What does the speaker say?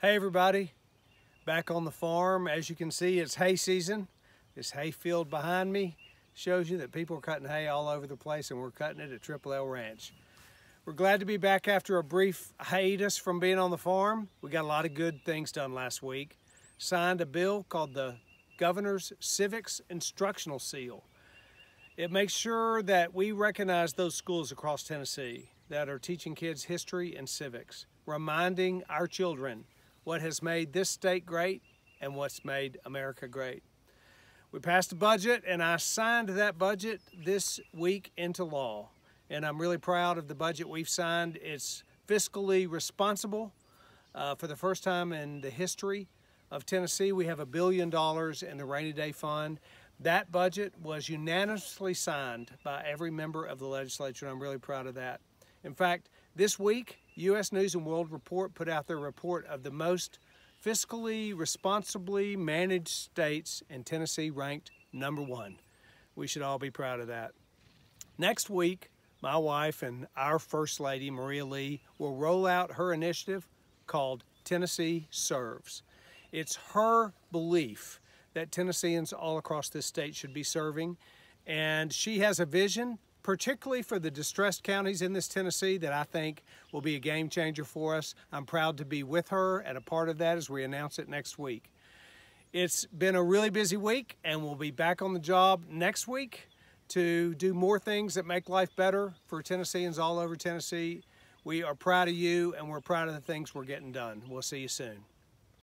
Hey everybody, back on the farm. As you can see, it's hay season. This hay field behind me shows you that people are cutting hay all over the place and we're cutting it at Triple L Ranch. We're glad to be back after a brief hiatus from being on the farm. We got a lot of good things done last week. Signed a bill called the Governor's Civics Instructional Seal. It makes sure that we recognize those schools across Tennessee that are teaching kids history and civics, reminding our children what has made this state great and what's made America great. We passed a budget and I signed that budget this week into law. And I'm really proud of the budget we've signed. It's fiscally responsible. Uh, for the first time in the history of Tennessee, we have a billion dollars in the rainy day fund. That budget was unanimously signed by every member of the legislature, and I'm really proud of that. In fact, this week, U.S. News and World Report put out their report of the most fiscally responsibly managed states, and Tennessee ranked number one. We should all be proud of that. Next week, my wife and our First Lady, Maria Lee, will roll out her initiative called Tennessee Serves. It's her belief that Tennesseans all across this state should be serving, and she has a vision particularly for the distressed counties in this Tennessee that I think will be a game changer for us. I'm proud to be with her and a part of that as we announce it next week. It's been a really busy week and we'll be back on the job next week to do more things that make life better for Tennesseans all over Tennessee. We are proud of you and we're proud of the things we're getting done. We'll see you soon.